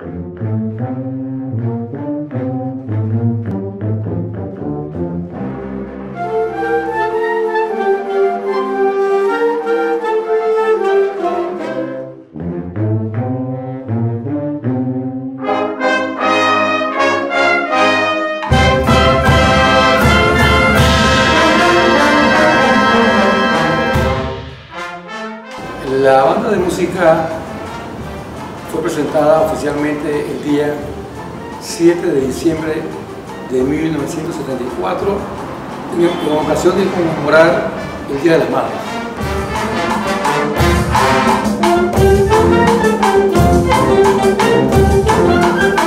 La oficialmente el día 7 de diciembre de 1974 en ocasión de conmemorar el Día de las Madres. Sin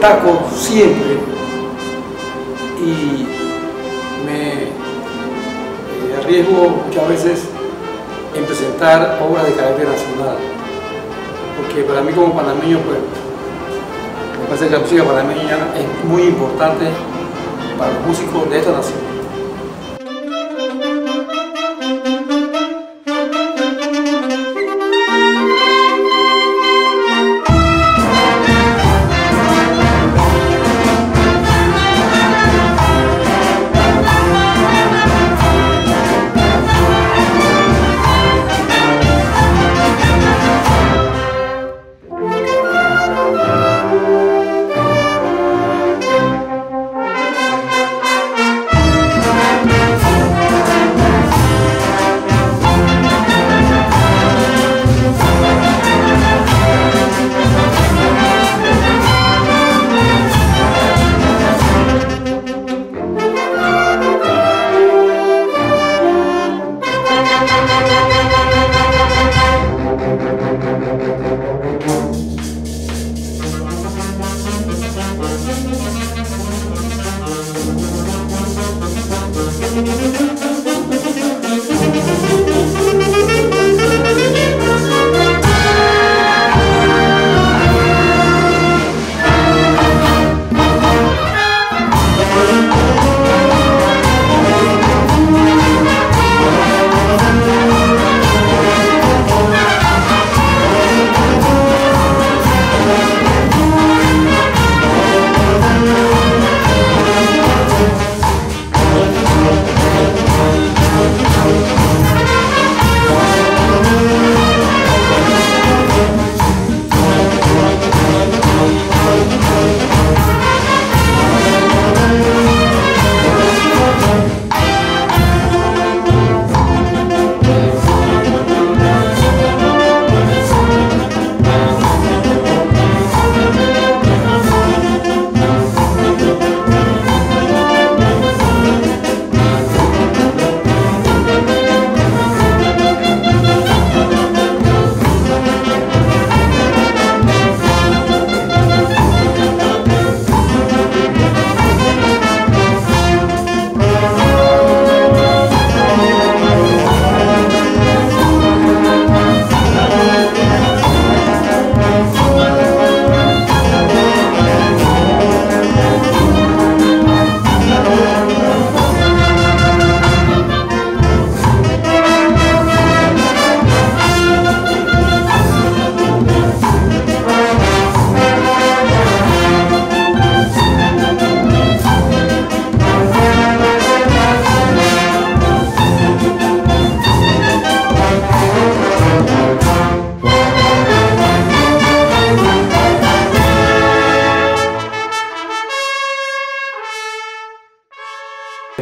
destaco siempre y me arriesgo muchas veces en presentar obras de carácter nacional, porque para mí como panameño, pues me parece que la música panameña es muy importante para los músicos de esta nación.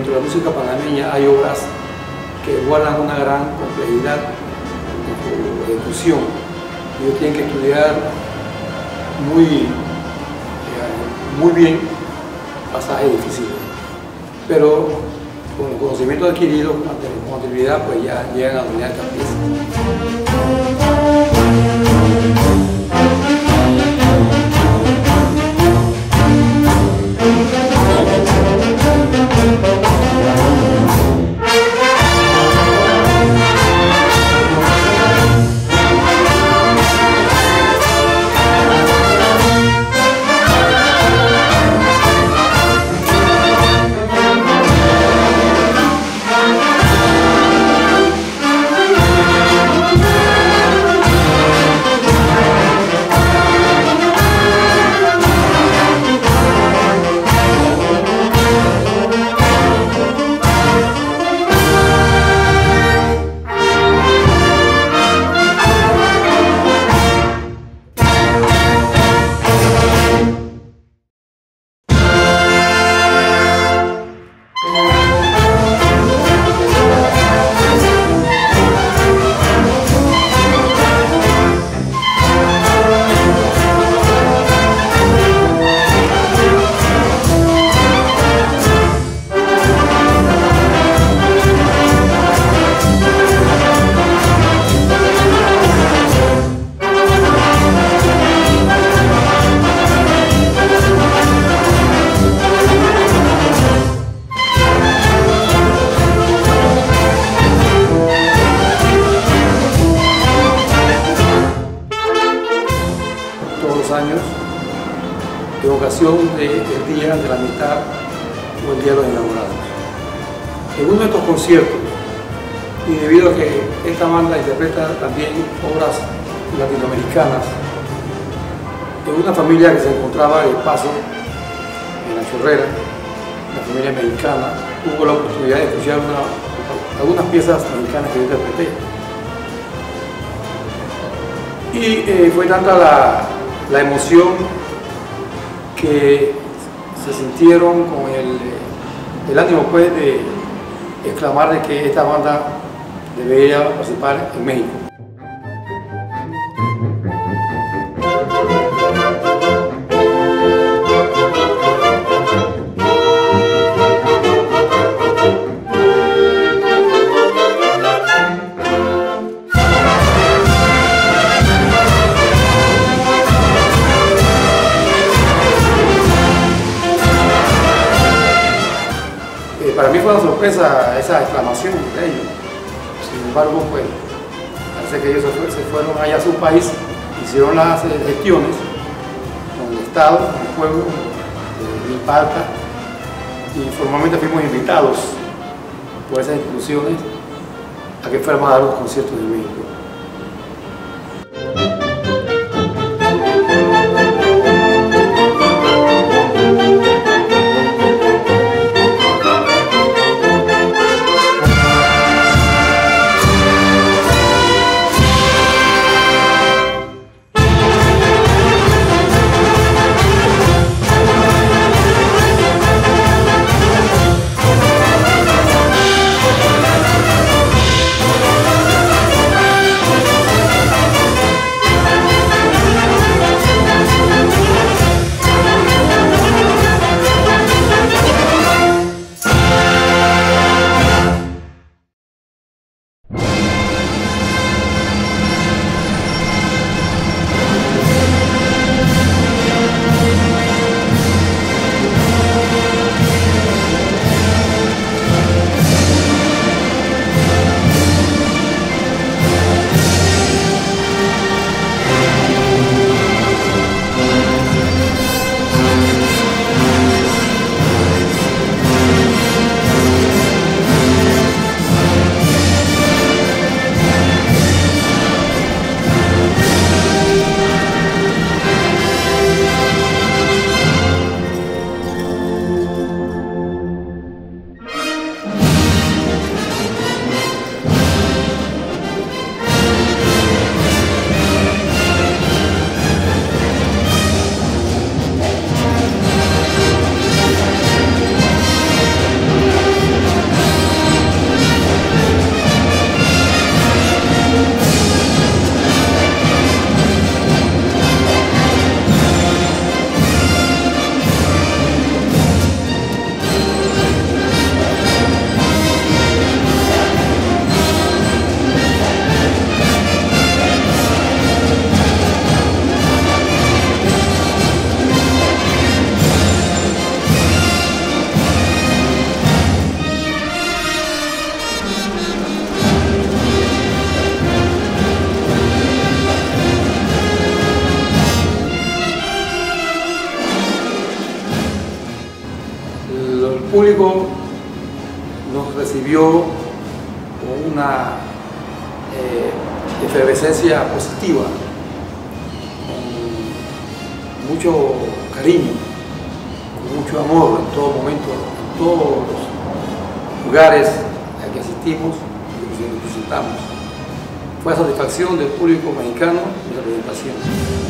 Música panameña hay obras que guardan una gran complejidad en su ejecución. Ellos tienen que estudiar muy, eh, muy bien pasajes difíciles. Pero con el conocimiento adquirido, con anterioridad, pues ya llegan a dominar esta pieza. Años en ocasión del Día de la Amistad o el Día de los Enamorados. En uno de estos conciertos, y debido a que esta banda interpreta también obras latinoamericanas, en una familia que se encontraba de paso en la Chorrera, la familia mexicana, hubo la oportunidad de escuchar una- algunas piezas mexicanas que yo interpreté. Y eh, fue tanta la, la emoción que se sintieron con el, eh, el ánimo pues, de exclamar de que esta banda debería participar en México. Fueron allá a su país, hicieron las eh, gestiones con el Estado, con el pueblo de Milpalta, y formalmente fuimos invitados por esas instituciones a que fuéramos a dar los conciertos en México. Público nos recibió con una eh, efervescencia positiva, con mucho cariño, con mucho amor en todo momento, en todos los lugares a que asistimos y nos presentamos. Fue la satisfacción del público mexicano y la presentación.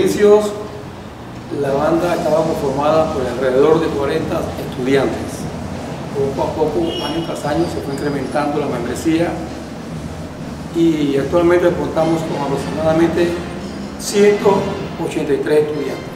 Inicios, la banda estaba conformada por alrededor de 40 estudiantes. Poco a poco, año tras año, se fue incrementando la membresía y actualmente contamos con aproximadamente 183 estudiantes.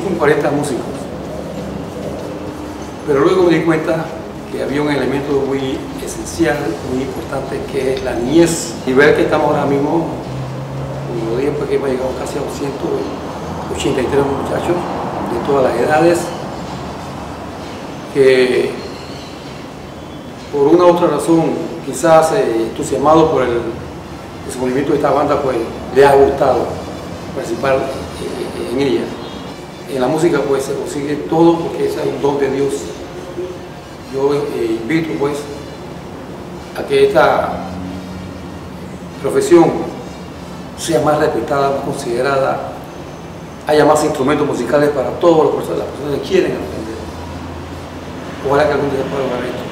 Con 40 músicos, pero luego me di cuenta que había un elemento muy esencial, muy importante, que es la niñez. Y ver que estamos ahora mismo, como dije, porque hemos llegado casi a 183 muchachos de todas las edades, que por una u otra razón, quizás eh, entusiasmado por el desenvolvimiento de esta banda, pues le ha gustado participar eh, en ella. En la música pues se consigue todo porque es un don de Dios. Yo eh, invito pues a que esta profesión sea más respetada, más considerada, haya más instrumentos musicales para todas las personas que quieren aprender. Ojalá que algún día pueda lograr esto.